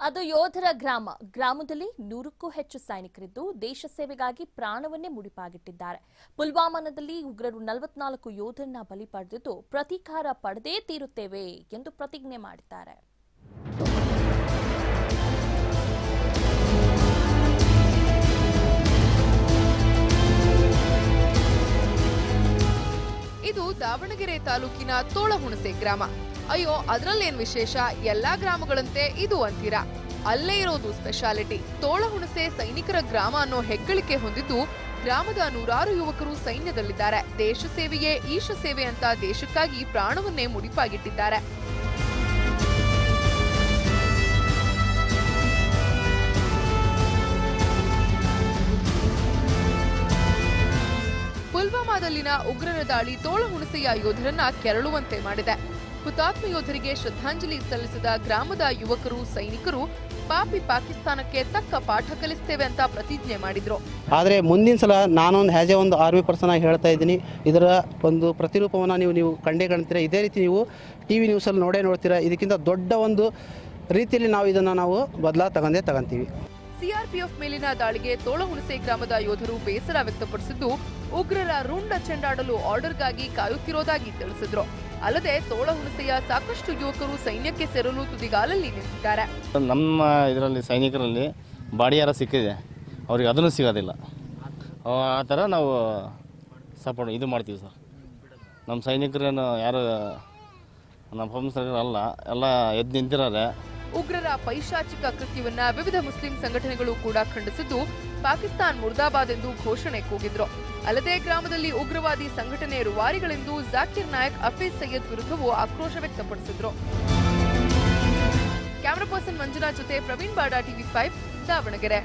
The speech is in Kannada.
ಅದು ಯೋಧರ ಗ್ರಾಮ. ಗ್ರಾಮದಲ್ಲಿ ನೂರಕ್ಕೂ ಹೆಚ್ಚು ಸೈನಿಕರಿದ್ದು ದೇಶ ಸೇವೆಗಾಗಿ ಪ್ರಾಣವನ್ನೇ ಮುಡಿಪಾಗಿಟ್ಟಿದ್ದಾರೆ. ಪುಲ್ವಾಮಾನದಲ್ಲಿ ಉಗ್ರರು ನಲವತ್ನಾಲ್ಕು ಯೋಧರನ್ನ ಬಲಿ ಪಡೆದಿದ್ದು ಪ್ರತೀಕಾರ ಪಡೆದೇ ತೀರುತ್ತೇವೆ ಎಂದು ಪ್ರತಿಜ್ಞೆ ಮಾಡಿದ್ದಾರೆ. ಇದು ದಾವಣಗೆರೆ ತಾಲೂಕಿನ ತೋಳಹುಣಸೆ ಗ್ರಾಮ. ಅಯ್ಯೋ, ಅದ್ರಲ್ಲೇನ್ ವಿಶೇಷ? ಎಲ್ಲಾ ಗ್ರಾಮಗಳಂತೆ ಇದು ಅಂತೀರಾ. ಅಲ್ಲೇ ಇರೋದು ಸ್ಪೆಷಾಲಿಟಿ ತೋಳ ಹುಣಸೆ ಸೈನಿಕರ ಗ್ರಾಮ ಅನ್ನೋ ಹೆಗ್ಗಳಿಕೆ ಹೊಂದಿದ್ದು ಗ್ರಾಮದ ನೂರಾರು ಯುವಕರು ಸೈನ್ಯದಲ್ಲಿದ್ದಾರೆ. ದೇಶ ಸೇವೆಯೇ ಈಶ ಸೇವೆ ಅಂತ ದೇಶಕ್ಕಾಗಿ ಪ್ರಾಣವನ್ನೇ ಮುಡಿಪಾಗಿಟ್ಟಿದ್ದಾರೆ. ಪುಲ್ವಾಮಾದಲ್ಲಿನ ಉಗ್ರರ ದಾಳಿ ತೋಳ ಹುಣಸೆಯ ಯೋಧರನ್ನ ಕೆರಳುವಂತೆ ಮಾಡಿದೆ. ಹುತಾತ್ಮ ಯೋಧರಿಗೆ ಶ್ರದ್ಧಾಂಜಲಿ ಸಲ್ಲಿಸಿದ ಗ್ರಾಮದ ಯುವಕರು ಸೈನಿಕರು ಪಾಪಿ ಪಾಕಿಸ್ತಾನಕ್ಕೆ ತಕ್ಕ ಪಾಠ ಕಲಿಸ್ತೇವೆ ಅಂತ ಪ್ರತಿಜ್ಞೆ ಮಾಡಿದ್ರು. ಆದರೆ ಮುಂದಿನ ಸಲ ನಾನೊಂದು ಹ್ಯಾಸ್ ಎ ಒಂದು ಆರ್ಮಿ ಪರ್ಸನ್ ಆಗಿ ಹೇಳ್ತಾ ಇದ್ದೀನಿ. ಇದರ ಒಂದು ಪ್ರತಿರೂಪವನ್ನು ನೀವು ನೀವು ಕಂಡೇ ಕಾಣ್ತೀರಾ. ಇದೇ ರೀತಿ ನೀವು ಟಿ ವಿ ನ್ಯೂಸಲ್ಲಿ ನೋಡೇ ನೋಡ್ತೀರಾ. ಇದಕ್ಕಿಂತ ದೊಡ್ಡ ಒಂದು ರೀತಿಯಲ್ಲಿ ನಾವು ಇದನ್ನು ನಾವು ಬದಲಾ ತಗೊಂಡೇ ತಗೊಂತೀವಿ. ಸಿಆರ್ಪಿಎಫ್ ಮೇಲಿನ ದಾಳಿಗೆ ತೋಳಹುಣಸೆ ಗ್ರಾಮದ ಯೋಧರು ಬೇಸರ ವ್ಯಕ್ತಪಡಿಸಿದ್ದು ಉಗ್ರರ ರುಂಡ ಚೆಂಡಾಡಲು ಆರ್ಡರ್ಗಾಗಿ ಕಾಯುತ್ತಿರೋದಾಗಿ ತಿಳಿಸಿದ್ರು. ಅಲ್ಲದೆ ತೋಳ ಹುಣಸೆಯ ಸಾಕಷ್ಟು ಯುವಕರು ಸೈನ್ಯಕ್ಕೆ ಸೇರಲು ತುದಿಗಾಲಲ್ಲಿ ನಿಂತಿದ್ದಾರೆ. ನಮ್ಮ ಇದರಲ್ಲಿ ಸೈನಿಕರಲ್ಲಿ ಬಾಡಿಯಾರ ಸಿಕ್ಕಿದೆ. ಅವ್ರಿಗೆ ಅದನ್ನು ಸಿಗೋದಿಲ್ಲ. ಆ ಥರ ನಾವು ಸಪೋರ್ಟ್ ಇದು ಮಾಡ್ತೀವಿ ಸರ್. ನಮ್ಮ ಸೈನಿಕರೇನು ಯಾರು ನಮ್ಮ ಹೋಮ್ ಅಲ್ಲ, ಎಲ್ಲ ಎದ್ದು ನಿಂತಿದ್ದಾರೆ. ಉಗ್ರರ ಪೈಶಾಚಿಕ ಕೃತ್ಯವನ್ನ ವಿವಿಧ ಮುಸ್ಲಿಂ ಸಂಘಟನೆಗಳು ಕೂಡ ಖಂಡಿಸಿದ್ದು, ಪಾಕಿಸ್ತಾನ್ ಮುರ್ದಾಬಾದ್ ಎಂದು ಘೋಷಣೆ ಕೂಗಿದ್ರು. ಅಲ್ಲದೆ ಗ್ರಾಮದಲ್ಲಿ ಉಗ್ರವಾದಿ ಸಂಘಟನೆ ರುವಾರಿಗಳೆಂದು ಜಾಕಿರ್ ನಾಯಕ್ ಅಫೀಜ್ ಸೈಯದ್ ವಿರುದ್ಧವೂ ಆಕ್ರೋಶ ವ್ಯಕ್ತಪಡಿಸಿದ್ರು. ಕ್ಯಾಮರಾ ಪರ್ಸನ್ ಮಂಜುನಾಥ್ ಜೊತೆ ಪ್ರವೀಣ್ ಬಾಡಾ ಟಿವಿ ಫೈವ್, ದಾವಣಗೆರೆ.